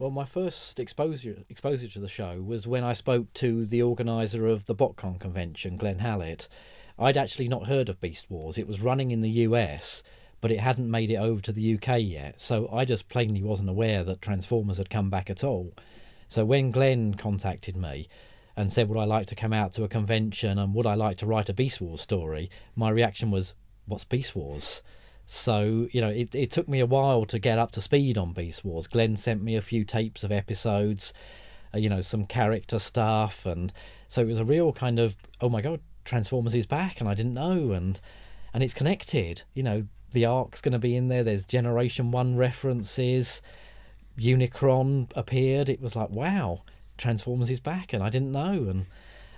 Well, my first exposure exposure to the show was when I spoke to the organizer of the BotCon convention, Glenn Hallett. I'd actually not heard of Beast Wars. It was running in the US, but it hadn't made it over to the UK yet. So I just plainly wasn't aware that Transformers had come back at all. So when Glenn contacted me and said, Would I like to come out to a convention and would I like to write a Beast Wars story? My reaction was, What's Beast Wars? So, you know, it, it took me a while to get up to speed on Beast Wars. Glenn sent me a few tapes of episodes, uh, you know, some character stuff. And so it was a real kind of, oh my God, Transformers is back. And I didn't know. And, and it's connected. You know, the arc's going to be in there. There's Generation 1 references. Unicron appeared. It was like, wow, Transformers is back. And I didn't know. And,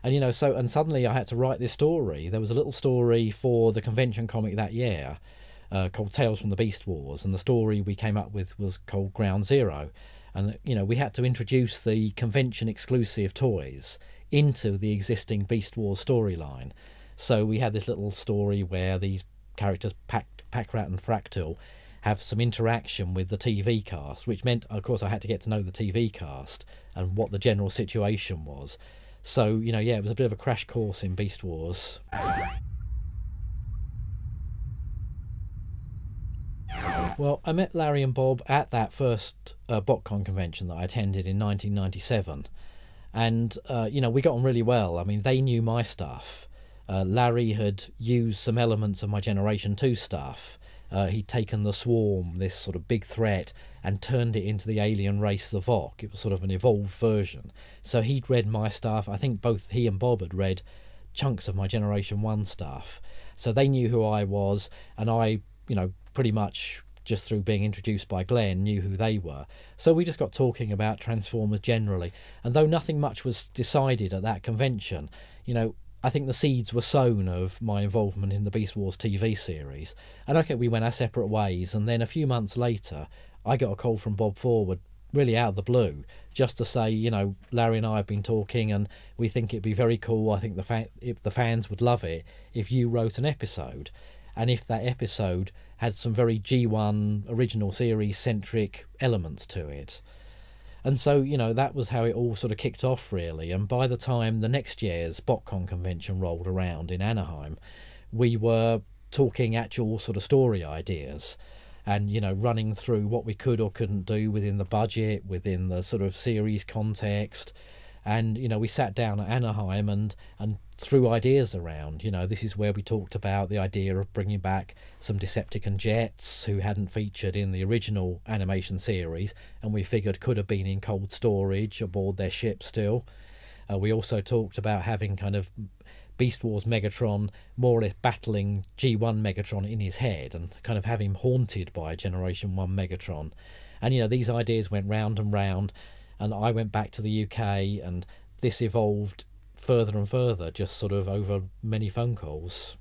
and you know so and suddenly i had to write this story there was a little story for the convention comic that year uh, called Tales from the Beast Wars, and the story we came up with was called Ground Zero. And you know, we had to introduce the convention exclusive toys into the existing Beast Wars storyline. So we had this little story where these characters, Pack, Packrat and Fractal, have some interaction with the TV cast, which meant, of course, I had to get to know the TV cast and what the general situation was. So, you know, yeah, it was a bit of a crash course in Beast Wars. Well, I met Larry and Bob at that first uh, BotCon convention that I attended in 1997. And, uh, you know, we got on really well. I mean, they knew my stuff. Uh, Larry had used some elements of my Generation 2 stuff. Uh, he'd taken the Swarm, this sort of big threat, and turned it into the alien race, the Vok. It was sort of an evolved version. So he'd read my stuff. I think both he and Bob had read chunks of my Generation 1 stuff. So they knew who I was, and I, you know, pretty much just through being introduced by Glenn, knew who they were. So we just got talking about Transformers generally. And though nothing much was decided at that convention, you know, I think the seeds were sown of my involvement in the Beast Wars TV series. And okay, we went our separate ways. And then a few months later, I got a call from Bob Forward, really out of the blue, just to say, you know, Larry and I have been talking, and we think it'd be very cool. I think the fa- if the fans would love it if you wrote an episode, and if that episode had some very G1 original series centric elements to it. And so, you know, that was how it all sort of kicked off, really. And by the time the next year's BotCon convention rolled around in Anaheim, we were talking actual sort of story ideas and, you know, running through what we could or couldn't do within the budget, within the sort of series context, and you know we sat down at Anaheim and and threw ideas around. You know, this is where we talked about the idea of bringing back some Decepticon jets who hadn't featured in the original animation series, and we figured could have been in cold storage aboard their ship still. Uh, we also talked about having kind of Beast Wars Megatron more or less battling G1 Megatron in his head and kind of have him haunted by Generation 1 Megatron. And you know, these ideas went round and round and I went back to the UK, and this evolved further and further, just sort of over many phone calls.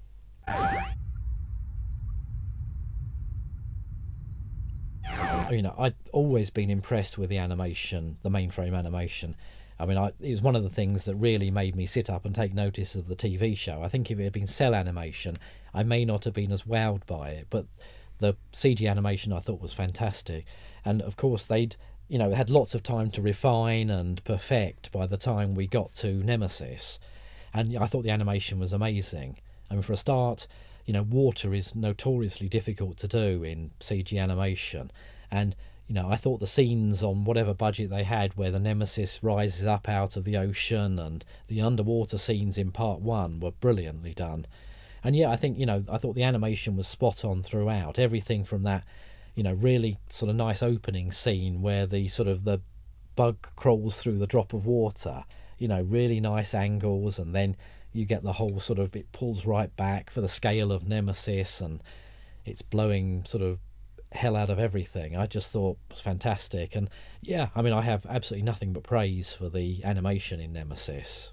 You know, I'd always been impressed with the animation, the mainframe animation. I mean, I, it was one of the things that really made me sit up and take notice of the TV show. I think if it had been cel animation, I may not have been as wowed by it, but the CG animation I thought was fantastic. And of course, they'd you know, had lots of time to refine and perfect by the time we got to Nemesis. And I thought the animation was amazing. I mean, for a start, you know, water is notoriously difficult to do in CG animation. And, you know, I thought the scenes on whatever budget they had where the Nemesis rises up out of the ocean and the underwater scenes in part one were brilliantly done. And yeah, I think, you know, I thought the animation was spot on throughout. Everything from that you know, really sort of nice opening scene where the sort of the bug crawls through the drop of water. You know, really nice angles, and then you get the whole sort of it pulls right back for the scale of Nemesis, and it's blowing sort of hell out of everything. I just thought was fantastic, and yeah, I mean, I have absolutely nothing but praise for the animation in Nemesis.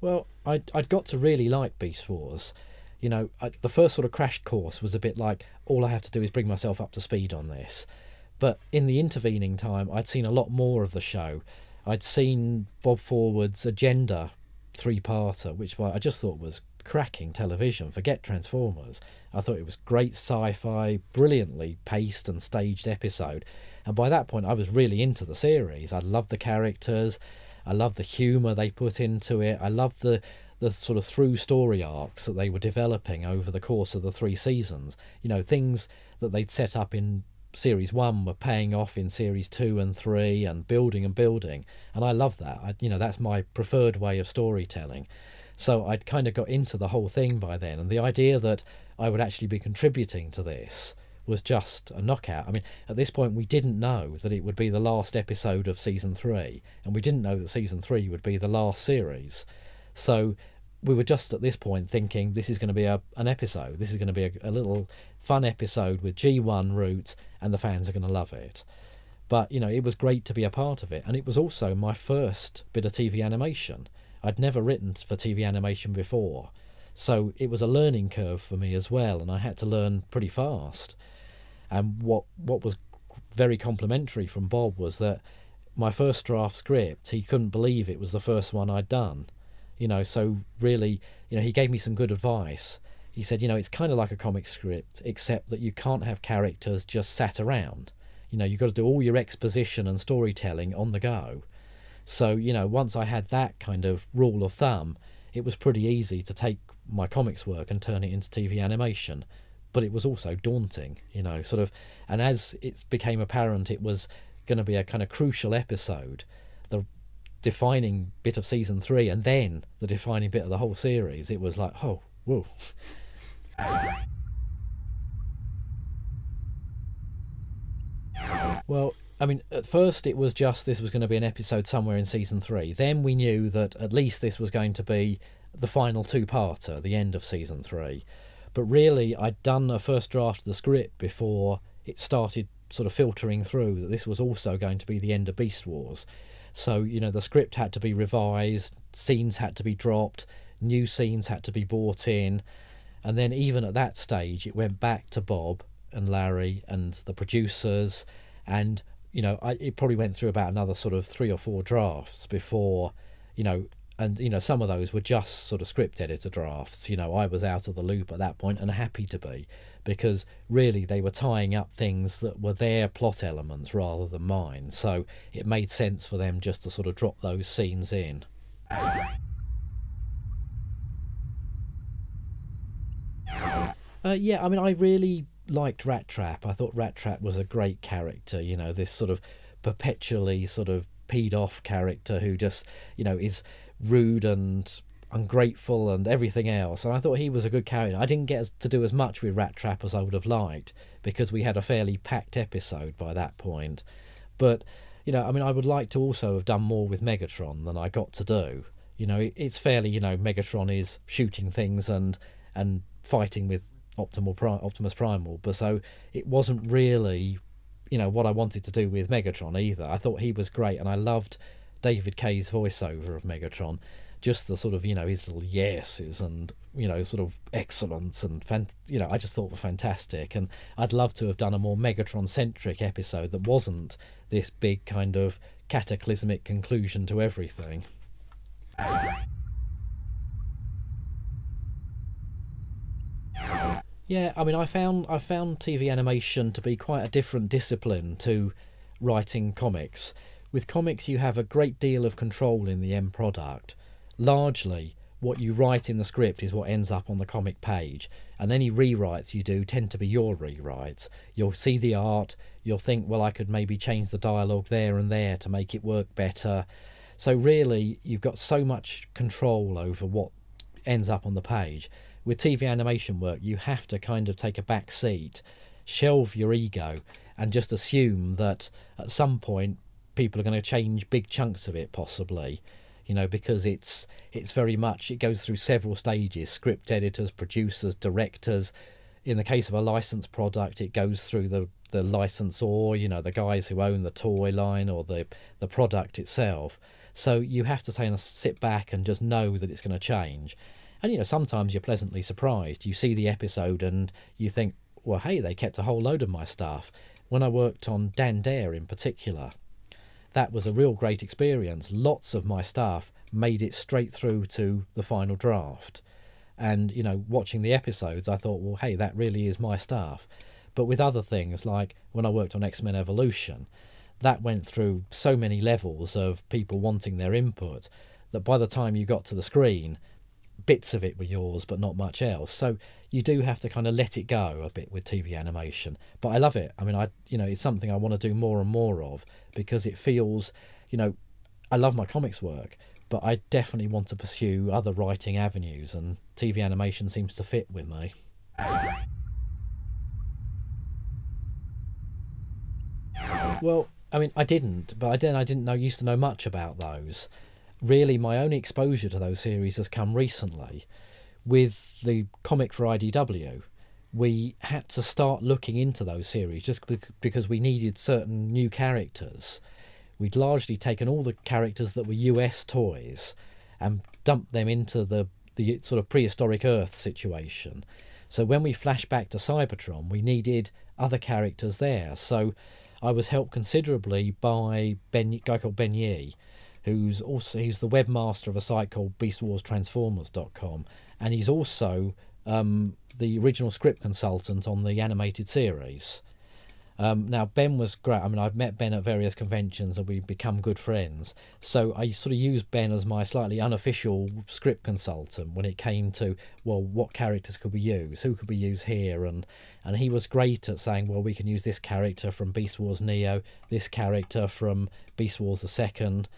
Well, I'd, I'd got to really like Beast Wars. You know, I, the first sort of crash course was a bit like, all I have to do is bring myself up to speed on this. But in the intervening time, I'd seen a lot more of the show. I'd seen Bob Forward's Agenda three parter, which I just thought was cracking television. Forget Transformers. I thought it was great sci fi, brilliantly paced and staged episode. And by that point, I was really into the series. I loved the characters. I love the humour they put into it. I love the the sort of through story arcs that they were developing over the course of the three seasons. You know, things that they'd set up in series one were paying off in series two and three and building and building. And I love that. I, you know, that's my preferred way of storytelling. So I'd kind of got into the whole thing by then. And the idea that I would actually be contributing to this was just a knockout. I mean, at this point, we didn't know that it would be the last episode of season three, and we didn't know that season three would be the last series. So we were just at this point thinking this is going to be a, an episode. This is going to be a, a little fun episode with G1 roots, and the fans are going to love it. But, you know, it was great to be a part of it. And it was also my first bit of TV animation. I'd never written for TV animation before. So it was a learning curve for me as well, and I had to learn pretty fast. And what what was very complimentary from Bob was that my first draft script, he couldn't believe it was the first one I'd done. You know so really you know he gave me some good advice. He said you know it's kind of like a comic script except that you can't have characters just sat around. You know you've got to do all your exposition and storytelling on the go. So you know once i had that kind of rule of thumb it was pretty easy to take my comics work and turn it into tv animation but it was also daunting you know sort of and as it became apparent it was going to be a kind of crucial episode the defining bit of season three and then the defining bit of the whole series, it was like, oh, whoa. well, I mean, at first it was just this was going to be an episode somewhere in season three. Then we knew that at least this was going to be the final two parter, the end of season three. But really, I'd done a first draft of the script before it started sort of filtering through that this was also going to be the end of Beast Wars. So, you know, the script had to be revised, scenes had to be dropped, new scenes had to be brought in. And then, even at that stage, it went back to Bob and Larry and the producers. And, you know, I, it probably went through about another sort of three or four drafts before, you know, and you know some of those were just sort of script editor drafts. You know i was out of the loop at that point and happy to be because really they were tying up things that were their plot elements rather than mine. So it made sense for them just to sort of drop those scenes in. Uh, yeah i mean i really liked Rattrap. I thought Rattrap was a great character you know this sort of perpetually sort of peed off character who just you know is rude and ungrateful and everything else. And I thought he was a good character. I didn't get to do as much with Rattrap as I would have liked because we had a fairly packed episode by that point. But, you know, I mean, I would like to also have done more with Megatron than I got to do. You know, it's fairly, you know, Megatron is shooting things and and fighting with Optimal Prime, Optimus Primal, but so it wasn't really, you know, what I wanted to do with Megatron either. I thought he was great, and I loved David Kaye's voiceover of Megatron, just the sort of you know his little yeses and you know sort of excellence and fan, you know I just thought were fantastic, and I'd love to have done a more Megatron centric episode that wasn't this big kind of cataclysmic conclusion to everything. Yeah, I mean, I found I found TV animation to be quite a different discipline to writing comics with comics, you have a great deal of control in the end product. Largely, what you write in the script is what ends up on the comic page, and any rewrites you do tend to be your rewrites. You'll see the art, you'll think, well, I could maybe change the dialogue there and there to make it work better. So, really, you've got so much control over what ends up on the page. With TV animation work, you have to kind of take a back seat, shelve your ego, and just assume that at some point people are going to change big chunks of it possibly you know because it's it's very much it goes through several stages script editors producers directors. In the case of a licensed product it goes through the the licensor you know the guys who own the toy line or the the product itself. So you have to kind of sit back and just know that it's going to change. And you know sometimes you're pleasantly surprised. You see the episode and you think well hey they kept a whole load of my stuff. When i worked on dan dare in particular that was a real great experience. Lots of my staff made it straight through to the final draft. And, you know, watching the episodes, I thought, well, hey, that really is my staff. But with other things, like when I worked on X Men Evolution, that went through so many levels of people wanting their input that by the time you got to the screen, bits of it were yours, but not much else. So you do have to kind of let it go a bit with TV animation. But I love it. I mean, I you know, it's something I want to do more and more of because it feels, you know, I love my comics work, but I definitely want to pursue other writing avenues, and TV animation seems to fit with me. Well, I mean, I didn't, but I then I didn't know used to know much about those. Really, my only exposure to those series has come recently with the comic for IDW. We had to start looking into those series just because we needed certain new characters. We'd largely taken all the characters that were US toys and dumped them into the, the sort of prehistoric Earth situation. So when we flash back to Cybertron, we needed other characters there. So I was helped considerably by Ben, a guy called Ben Yee, who's also he's the webmaster of a site called BeastWarsTransformers.com, and he's also um, the original script consultant on the animated series. Um, now Ben was great. I mean, I've met Ben at various conventions and we've become good friends. So I sort of used Ben as my slightly unofficial script consultant when it came to well, what characters could we use, who could we use here, and and he was great at saying, well, we can use this character from Beast Wars Neo, this character from Beast Wars the Second,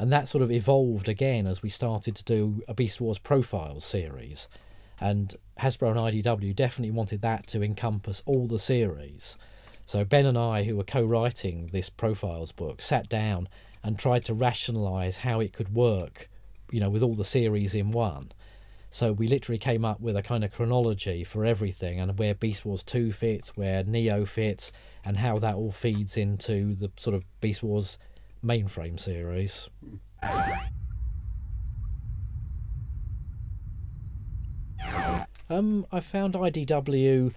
and that sort of evolved again as we started to do a Beast Wars Profiles series. And Hasbro and IDW definitely wanted that to encompass all the series. So Ben and I, who were co-writing this profiles book, sat down and tried to rationalize how it could work, you know, with all the series in one. So we literally came up with a kind of chronology for everything and where Beast Wars 2 fits, where Neo fits, and how that all feeds into the sort of Beast Wars mainframe series. Um, I found IDW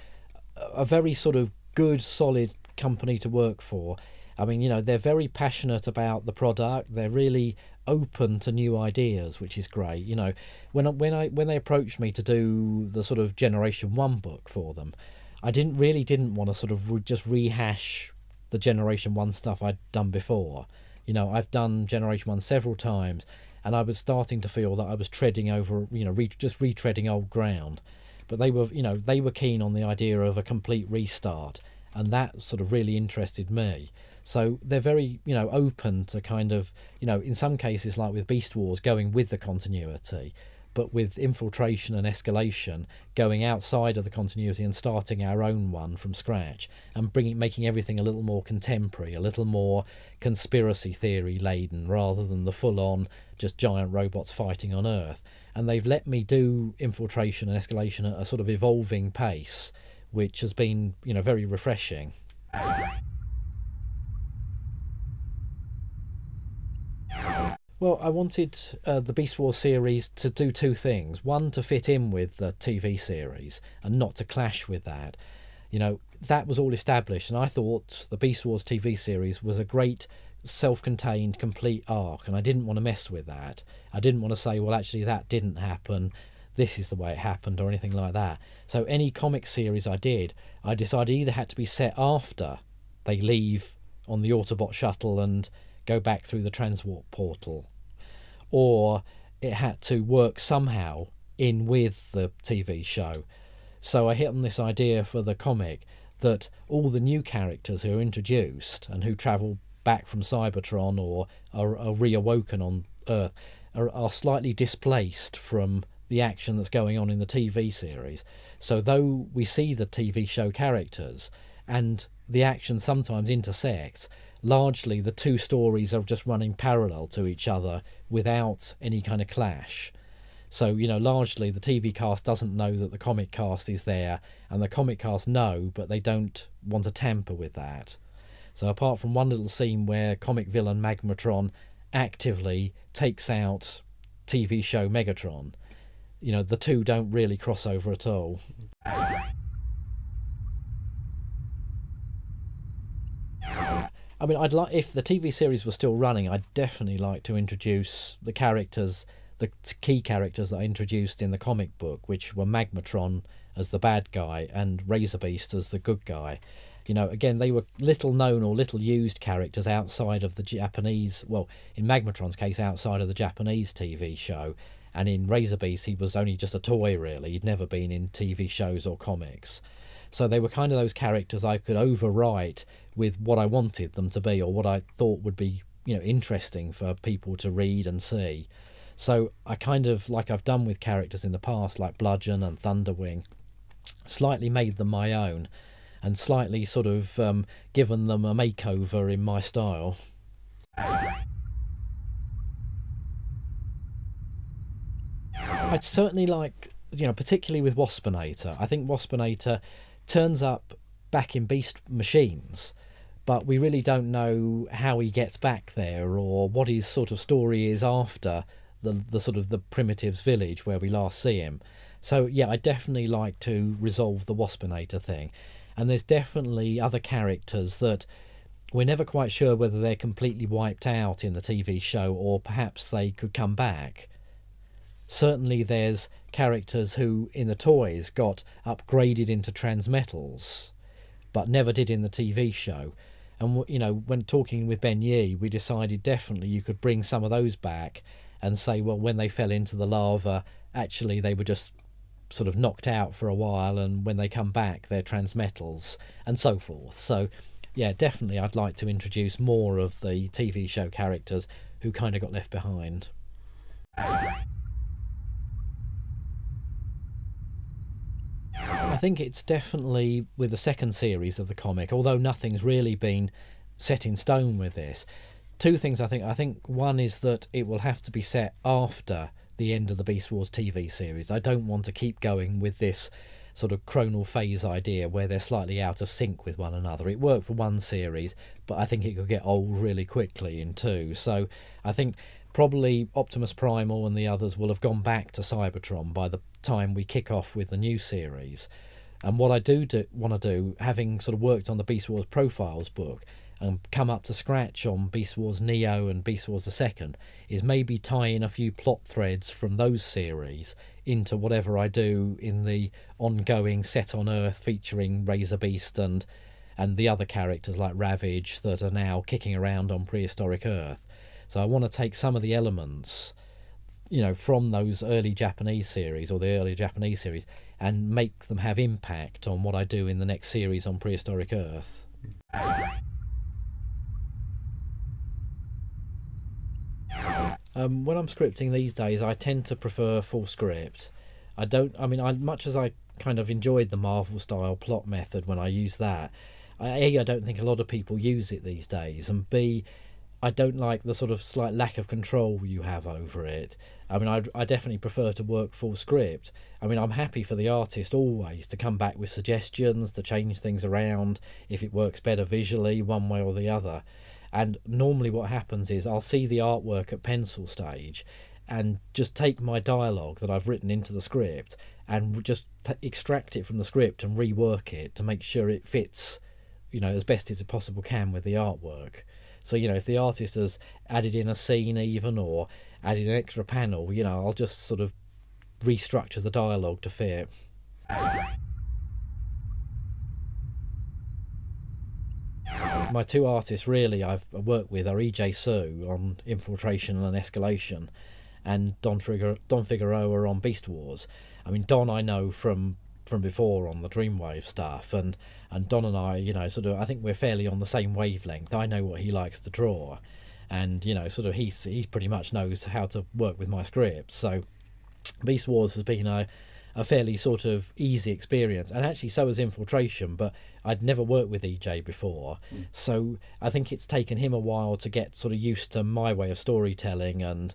a very sort of good, solid company to work for. I mean, you know, they're very passionate about the product. They're really open to new ideas, which is great. You know, when when I when they approached me to do the sort of Generation One book for them, I didn't really didn't want to sort of re- just rehash the Generation One stuff I'd done before. You know, I've done Generation One several times, and I was starting to feel that I was treading over, you know, re- just retreading old ground. But they were you know they were keen on the idea of a complete restart and that sort of really interested me. So they're very you know open to kind of you know in some cases like with beast wars going with the continuity but with infiltration and escalation going outside of the continuity and starting our own one from scratch and bringing making everything a little more contemporary a little more conspiracy theory laden rather than the full on just giant robots fighting on earth and they've let me do infiltration and escalation at a sort of evolving pace, which has been, you know, very refreshing. Well, I wanted uh, the Beast Wars series to do two things. One, to fit in with the TV series and not to clash with that. You know, that was all established, and I thought the Beast Wars TV series was a great self-contained complete arc and i didn't want to mess with that i didn't want to say well actually that didn't happen this is the way it happened or anything like that so any comic series i did i decided either had to be set after they leave on the autobot shuttle and go back through the transwarp portal or it had to work somehow in with the tv show so i hit on this idea for the comic that all the new characters who are introduced and who travel back from Cybertron or are, are reawoken on Earth are, are slightly displaced from the action that's going on in the TV series. So, though we see the TV show characters and the action sometimes intersects, largely the two stories are just running parallel to each other without any kind of clash. So, you know, largely the TV cast doesn't know that the comic cast is there, and the comic cast know, but they don't want to tamper with that. So apart from one little scene where comic villain Magmatron actively takes out TV show Megatron, you know, the two don't really cross over at all. I mean, I'd like if the TV series was still running, I'd definitely like to introduce the characters the key characters that I introduced in the comic book, which were Magmatron as the bad guy and Razorbeast as the good guy. You know, again, they were little known or little used characters outside of the Japanese, well, in Magmatron's case, outside of the Japanese TV show. And in Razorbeast, he was only just a toy, really. He'd never been in TV shows or comics. So they were kind of those characters I could overwrite with what I wanted them to be or what I thought would be, you know, interesting for people to read and see. So I kind of, like I've done with characters in the past, like Bludgeon and Thunderwing, slightly made them my own and slightly sort of um, given them a makeover in my style. I'd certainly like, you know, particularly with Waspinator. I think Waspinator turns up back in Beast Machines, but we really don't know how he gets back there or what his sort of story is after the the sort of the primitives village where we last see him. So yeah, I definitely like to resolve the Waspinator thing, and there's definitely other characters that we're never quite sure whether they're completely wiped out in the TV show or perhaps they could come back. Certainly, there's characters who in the toys got upgraded into transmetals, but never did in the TV show. And you know, when talking with Ben Yee, we decided definitely you could bring some of those back and say, well, when they fell into the lava, actually they were just sort of knocked out for a while, and when they come back, they're transmetals, and so forth. So, yeah, definitely, I'd like to introduce more of the TV show characters who kind of got left behind. I think it's definitely with the second series of the comic, although nothing's really been set in stone with this two things I think. I think one is that it will have to be set after the end of the Beast Wars TV series. I don't want to keep going with this sort of chronal phase idea where they're slightly out of sync with one another. It worked for one series, but I think it could get old really quickly in two. So I think probably Optimus Primal and the others will have gone back to Cybertron by the time we kick off with the new series. And what I do, do want to do, having sort of worked on the Beast Wars Profiles book, and come up to scratch on Beast Wars Neo and Beast Wars II is maybe tie in a few plot threads from those series into whatever I do in the ongoing set on Earth featuring Razorbeast and and the other characters like Ravage that are now kicking around on prehistoric Earth. So I want to take some of the elements you know from those early Japanese series or the earlier Japanese series and make them have impact on what I do in the next series on prehistoric Earth. Um, when I'm scripting these days, I tend to prefer full script. I don't. I mean, I much as I kind of enjoyed the Marvel style plot method when I use that. I, a, I don't think a lot of people use it these days, and B, I don't like the sort of slight lack of control you have over it. I mean, I, I definitely prefer to work full script. I mean, I'm happy for the artist always to come back with suggestions, to change things around if it works better visually, one way or the other. And normally, what happens is I'll see the artwork at pencil stage and just take my dialogue that I've written into the script and just extract it from the script and rework it to make sure it fits, you know, as best as it possible can with the artwork. So, you know, if the artist has added in a scene even or added an extra panel, you know, I'll just sort of restructure the dialogue to fit. my two artists really I've worked with are EJ Su on Infiltration and Escalation, and Don Figueroa, Don Figueroa on Beast Wars. I mean, Don I know from from before on the Dreamwave stuff, and and Don and I, you know, sort of, I think we're fairly on the same wavelength. I know what he likes to draw, and you know, sort of, he's he pretty much knows how to work with my scripts. So, Beast Wars has been a a fairly sort of easy experience, and actually so has Infiltration. But I'd never worked with EJ before, mm. so I think it's taken him a while to get sort of used to my way of storytelling. And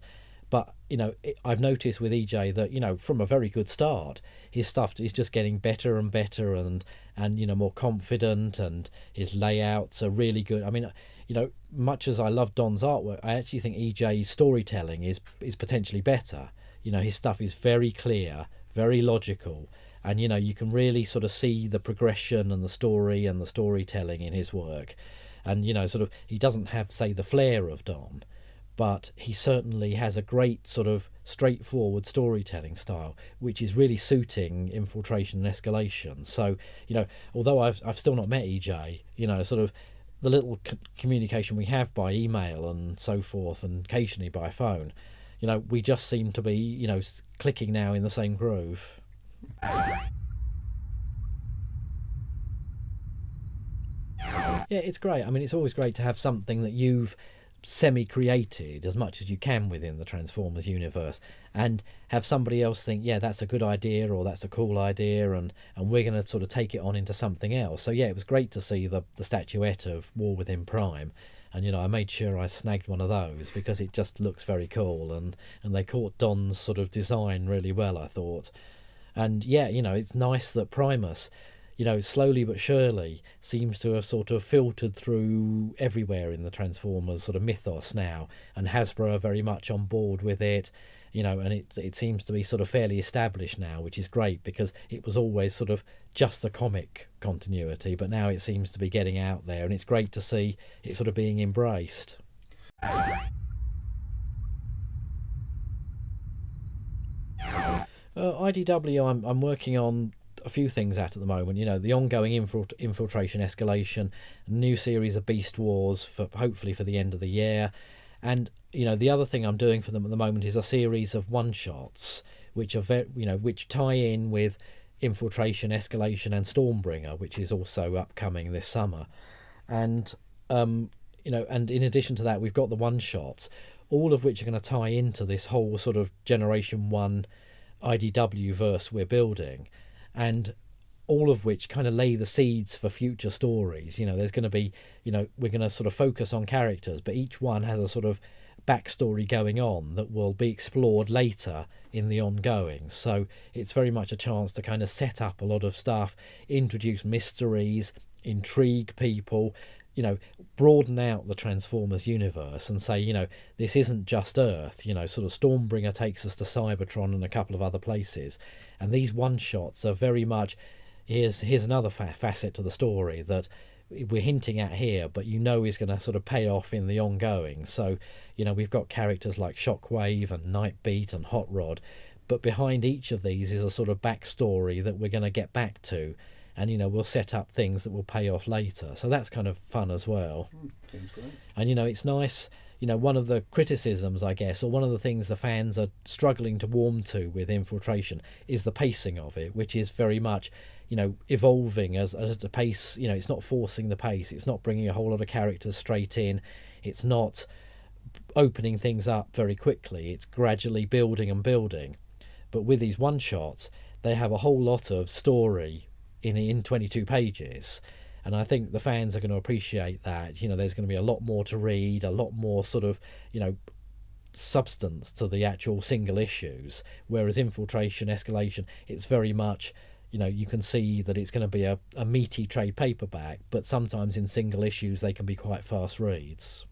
but you know, it, I've noticed with EJ that you know from a very good start, his stuff is just getting better and better, and and you know more confident, and his layouts are really good. I mean. You know, much as I love Don's artwork, I actually think EJ's storytelling is is potentially better. You know, his stuff is very clear, very logical and you know you can really sort of see the progression and the story and the storytelling in his work and you know sort of he doesn't have say the flair of don but he certainly has a great sort of straightforward storytelling style, which is really suiting infiltration and escalation. So, you know, although I've, I've still not met EJ, you know, sort of the little communication we have by email and so forth, and occasionally by phone, you know, we just seem to be, you know, clicking now in the same groove. Yeah, it's great. I mean, it's always great to have something that you've semi created as much as you can within the Transformers universe and have somebody else think, yeah, that's a good idea or that's a cool idea and, and we're going to sort of take it on into something else. So, yeah, it was great to see the, the statuette of War Within Prime. And, you know, I made sure I snagged one of those because it just looks very cool and, and they caught Don's sort of design really well, I thought. And, yeah, you know, it's nice that Primus you know, slowly but surely seems to have sort of filtered through everywhere in the Transformers sort of mythos now, and Hasbro are very much on board with it, you know, and it it seems to be sort of fairly established now, which is great because it was always sort of just the comic continuity, but now it seems to be getting out there, and it's great to see it sort of being embraced. Uh, IDW, I'm I'm working on a few things at at the moment. You know, the ongoing infiltration escalation, new series of Beast Wars for hopefully for the end of the year, and you know the other thing I'm doing for them at the moment is a series of one shots, which are very you know which tie in with infiltration, escalation, and Stormbringer, which is also upcoming this summer, and um, you know, and in addition to that, we've got the one shots, all of which are going to tie into this whole sort of Generation One IDW verse we're building and all of which kind of lay the seeds for future stories. You know, there's going to be, you know, we're going to sort of focus on characters, but each one has a sort of backstory going on that will be explored later in the ongoing. So it's very much a chance to kind of set up a lot of stuff, introduce mysteries, intrigue people, you know, broaden out the Transformers universe and say, you know, this isn't just Earth. You know, sort of Stormbringer takes us to Cybertron and a couple of other places, and these one shots are very much. Here's here's another fa- facet to the story that we're hinting at here, but you know is going to sort of pay off in the ongoing. So, you know, we've got characters like Shockwave and Nightbeat and Hot Rod, but behind each of these is a sort of backstory that we're going to get back to and you know we'll set up things that will pay off later. So that's kind of fun as well. Mm, seems great. And you know it's nice you know one of the criticisms i guess or one of the things the fans are struggling to warm to with infiltration is the pacing of it which is very much you know evolving as, as a pace you know it's not forcing the pace. It's not bringing a whole lot of characters straight in. It's not opening things up very quickly. It's gradually building and building. But with these one shots they have a whole lot of story in in 22 pages and I think the fans are going to appreciate that. You know, there's going to be a lot more to read, a lot more sort of, you know, substance to the actual single issues. Whereas infiltration, escalation, it's very much, you know, you can see that it's going to be a, a meaty trade paperback, but sometimes in single issues they can be quite fast reads.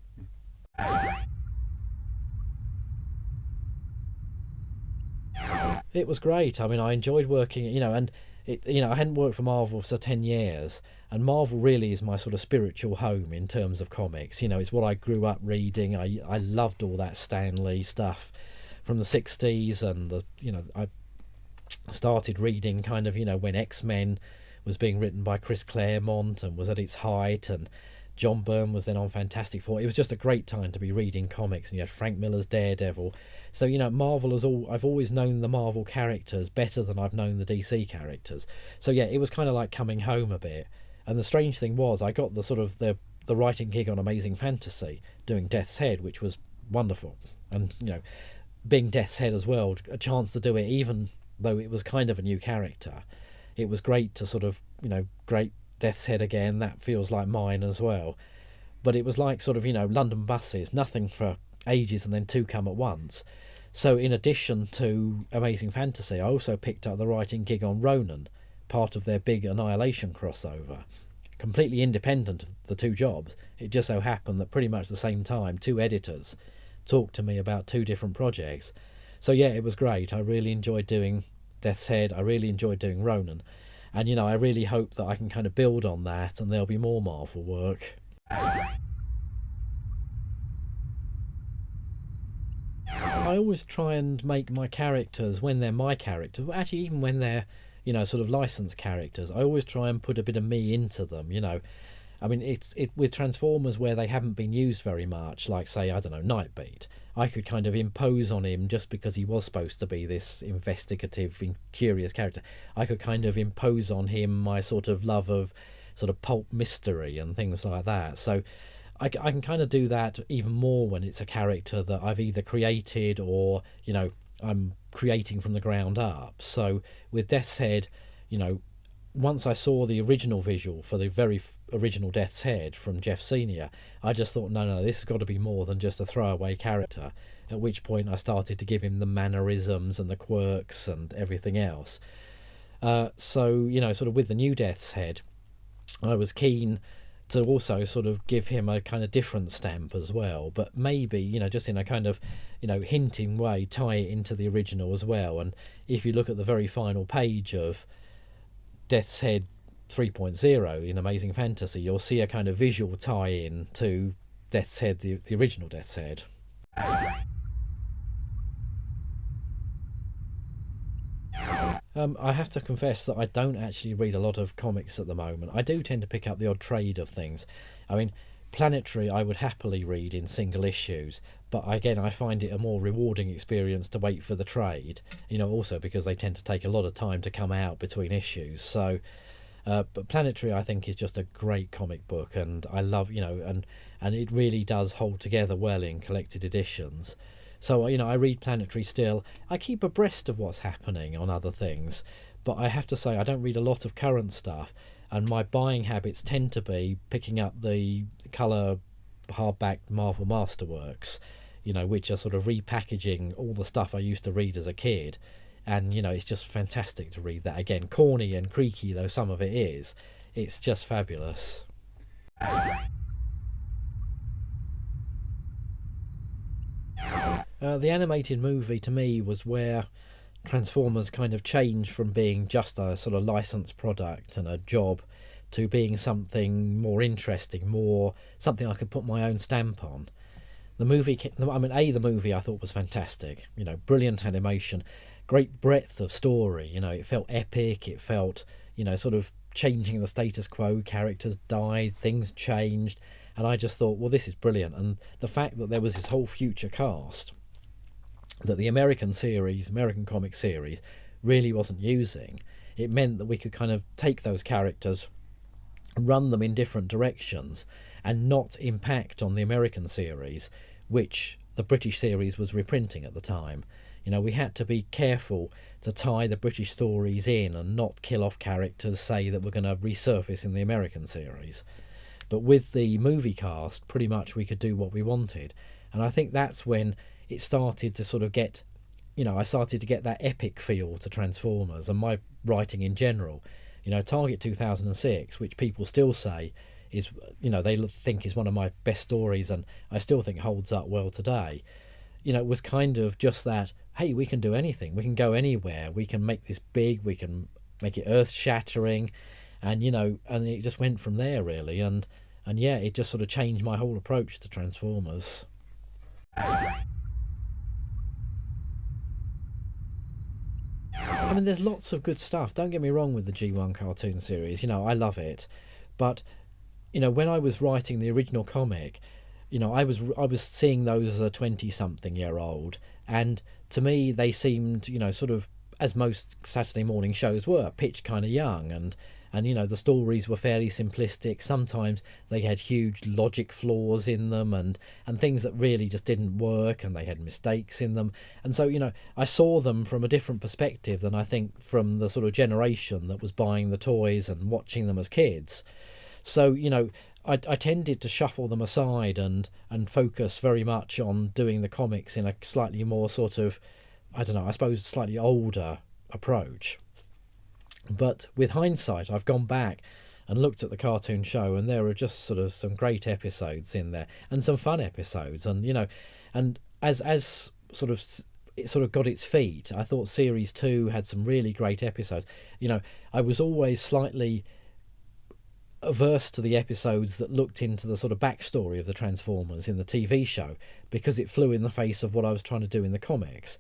It was great. I mean, I enjoyed working, you know, and it, you know, I hadn't worked for Marvel for 10 years, and Marvel really is my sort of spiritual home in terms of comics. You know, it's what I grew up reading. I, I loved all that Stan Lee stuff from the 60s, and, the you know, I started reading kind of, you know, when X Men was being written by Chris Claremont and was at its height, and John Byrne was then on Fantastic Four. It was just a great time to be reading comics, and you had Frank Miller's Daredevil. So you know, Marvel has all. I've always known the Marvel characters better than I've known the DC characters. So yeah, it was kind of like coming home a bit. And the strange thing was, I got the sort of the the writing gig on Amazing Fantasy, doing Death's Head, which was wonderful, and you know, being Death's Head as well, a chance to do it, even though it was kind of a new character. It was great to sort of you know, great Death's Head again, that feels like mine as well. But it was like sort of, you know, London buses, nothing for ages and then two come at once. So, in addition to Amazing Fantasy, I also picked up the writing gig on Ronan, part of their big Annihilation crossover. Completely independent of the two jobs, it just so happened that pretty much the same time, two editors talked to me about two different projects. So, yeah, it was great. I really enjoyed doing Death's Head, I really enjoyed doing Ronan. And, you know, I really hope that I can kind of build on that and there'll be more Marvel work. I always try and make my characters when they're my characters, actually even when they're you know sort of licensed characters, I always try and put a bit of me into them. You know, I mean it's it with Transformers where they haven't been used very much, like say I don't know Nightbeat. I could kind of impose on him just because he was supposed to be this investigative, curious character. I could kind of impose on him my sort of love of sort of pulp mystery and things like that. So I, I can kind of do that even more when it's a character that I've either created or, you know, I'm creating from the ground up. So with Death's Head, you know, once I saw the original visual for the very original Death's Head from Geoff Senior, I just thought, no, no, this has got to be more than just a throwaway character. At which point I started to give him the mannerisms and the quirks and everything else. Uh, so you know, sort of with the new Death's Head, I was keen to also sort of give him a kind of different stamp as well, but maybe you know just in a kind of you know hinting way tie it into the original as well. And if you look at the very final page of Death's Head 3.0 in Amazing Fantasy, you'll see a kind of visual tie in to Death's Head, the, the original Death's Head. Um, I have to confess that I don't actually read a lot of comics at the moment. I do tend to pick up the odd trade of things. I mean, Planetary I would happily read in single issues, but again I find it a more rewarding experience to wait for the trade. You know, also because they tend to take a lot of time to come out between issues. So, uh, but Planetary I think is just a great comic book, and I love you know, and and it really does hold together well in collected editions. So you know, I read Planetary still. I keep abreast of what's happening on other things, but I have to say I don't read a lot of current stuff and my buying habits tend to be picking up the color hardback Marvel Masterworks, you know, which are sort of repackaging all the stuff I used to read as a kid. And, you know, it's just fantastic to read that again. Corny and creaky though some of it is, it's just fabulous. Uh, the animated movie to me was where Transformers kind of changed from being just a sort of licensed product and a job to being something more interesting, more something I could put my own stamp on. The movie, I mean, A, the movie I thought was fantastic. You know, brilliant animation, great breadth of story. You know, it felt epic, it felt, you know, sort of changing the status quo. Characters died, things changed. And I just thought, well, this is brilliant. And the fact that there was this whole future cast that the American series, American comic series, really wasn't using. It meant that we could kind of take those characters, run them in different directions, and not impact on the American series, which the British series was reprinting at the time. You know, we had to be careful to tie the British stories in and not kill off characters, say, that were going to resurface in the American series. But with the movie cast, pretty much we could do what we wanted. And I think that's when it started to sort of get, you know, I started to get that epic feel to Transformers and my writing in general. You know, Target 2006, which people still say is, you know, they think is one of my best stories and I still think holds up well today. You know, was kind of just that, hey, we can do anything. We can go anywhere. We can make this big. We can make it earth shattering. And, you know, and it just went from there, really. And, and yeah, it just sort of changed my whole approach to Transformers. I mean, there's lots of good stuff. Don't get me wrong with the G1 cartoon series. You know, I love it, but you know, when I was writing the original comic, you know, I was I was seeing those as a twenty-something year old, and to me, they seemed, you know, sort of as most Saturday morning shows were, pitched kind of young, and and you know the stories were fairly simplistic. Sometimes they had huge logic flaws in them and and things that really just didn't work and they had mistakes in them. And so you know i saw them from a different perspective than i think from the sort of generation that was buying the toys and watching them as kids. So you know I, I tended to shuffle them aside and and focus very much on doing the comics in a slightly more sort of i don't know i suppose slightly older approach but with hindsight, I've gone back and looked at the cartoon show, and there are just sort of some great episodes in there and some fun episodes. And you know, and as as sort of it sort of got its feet, I thought series two had some really great episodes. You know, I was always slightly averse to the episodes that looked into the sort of backstory of the Transformers in the TV show because it flew in the face of what I was trying to do in the comics.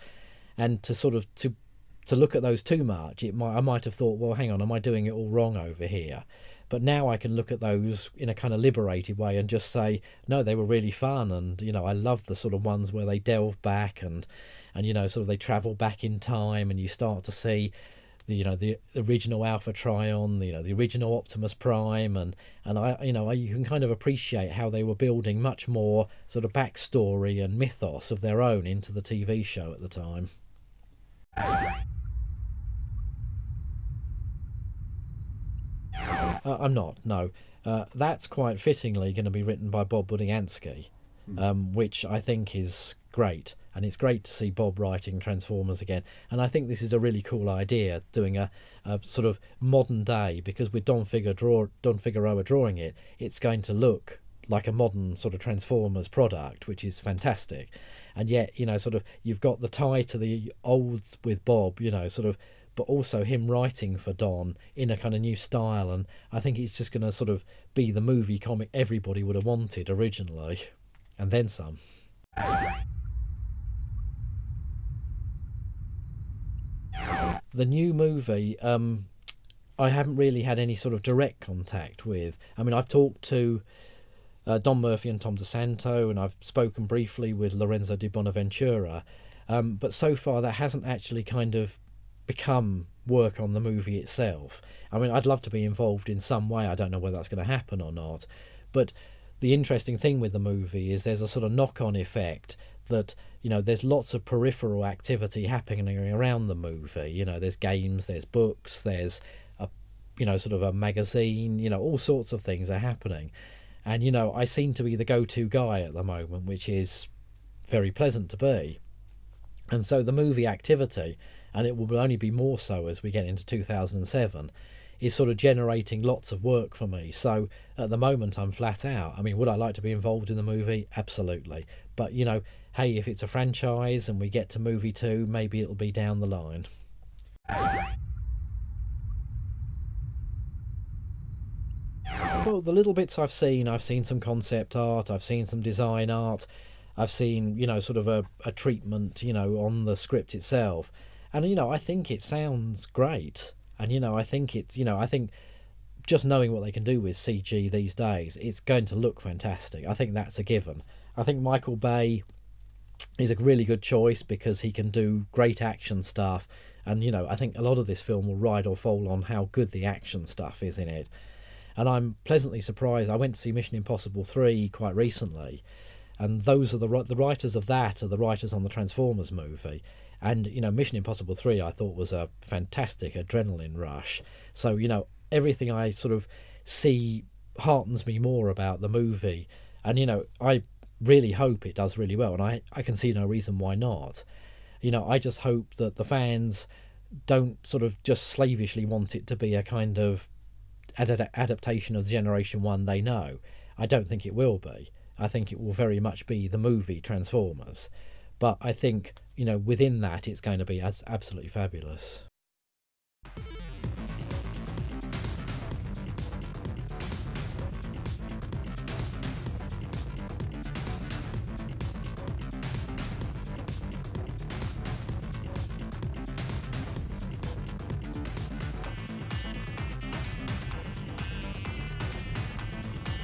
And to sort of to to look at those too much, it might I might have thought, well, hang on, am I doing it all wrong over here? But now I can look at those in a kind of liberated way and just say, no, they were really fun, and you know, I love the sort of ones where they delve back and and you know, sort of they travel back in time, and you start to see the you know the original Alpha Trion, you know the original Optimus Prime, and and I you know I, you can kind of appreciate how they were building much more sort of backstory and mythos of their own into the TV show at the time. Uh, I'm not. No, uh, that's quite fittingly going to be written by Bob Budiansky, hmm. um, which I think is great. And it's great to see Bob writing Transformers again. And I think this is a really cool idea, doing a, a sort of modern day because with Don Figueroa, draw, Don Figueroa drawing it, it's going to look like a modern sort of Transformers product, which is fantastic. And yet, you know, sort of you've got the tie to the old with Bob, you know, sort of but also him writing for Don in a kind of new style. And I think it's just going to sort of be the movie comic everybody would have wanted originally, and then some. The new movie, um, I haven't really had any sort of direct contact with. I mean, I've talked to uh, Don Murphy and Tom DeSanto, and I've spoken briefly with Lorenzo di Bonaventura, um, but so far that hasn't actually kind of become work on the movie itself. I mean, I'd love to be involved in some way. I don't know whether that's going to happen or not. But the interesting thing with the movie is there's a sort of knock on effect that, you know, there's lots of peripheral activity happening around the movie. You know, there's games, there's books, there's a, you know, sort of a magazine, you know, all sorts of things are happening. And, you know, I seem to be the go to guy at the moment, which is very pleasant to be. And so the movie activity and it will only be more so as we get into 2007 is sort of generating lots of work for me. So at the moment, I'm flat out. I mean, would I like to be involved in the movie? Absolutely. But, you know, hey, if it's a franchise and we get to movie two, maybe it'll be down the line. Well, the little bits I've seen, I've seen some concept art, I've seen some design art, I've seen, you know, sort of a, a treatment, you know, on the script itself and you know I think it sounds great, and you know I think it's you know I think just knowing what they can do with CG these days, it's going to look fantastic. I think that's a given. I think Michael Bay is a really good choice because he can do great action stuff, and you know I think a lot of this film will ride or fall on how good the action stuff is in it. And I'm pleasantly surprised. I went to see Mission Impossible three quite recently, and those are the the writers of that are the writers on the Transformers movie, and, you know, Mission Impossible 3 I thought was a fantastic adrenaline rush. So, you know, everything I sort of see heartens me more about the movie. And, you know, I really hope it does really well. And I, I can see no reason why not. You know, I just hope that the fans don't sort of just slavishly want it to be a kind of ad- adaptation of Generation 1 they know. I don't think it will be. I think it will very much be the movie Transformers. But I think you know, within that, it's going to be as absolutely fabulous.